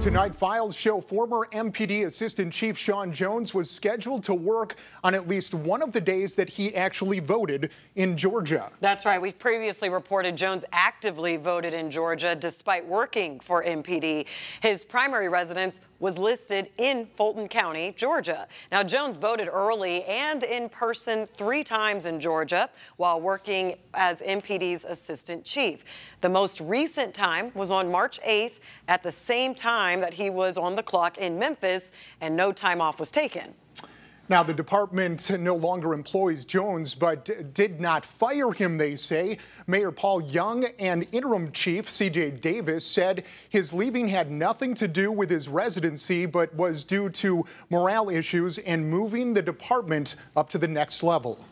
tonight, files show former MPD Assistant Chief Shawn Jones was scheduled to work on at least one of the days that he actually voted in Georgia. That's right. We've previously reported Jones actively voted in Georgia despite working for MPD. His primary residence was listed in Fulton County, Georgia. Now, Jones voted early and in person three times in Georgia while working as MPD's assistant chief. The most recent time was on March 8th at the same time that he was on the clock in Memphis, and no time off was taken. Now, the department no longer employs Jones, but did not fire him, they say. Mayor Paul Young and interim chief CJ Davis said his leaving had nothing to do with his residency, but was due to morale issues and moving the department up to the next level.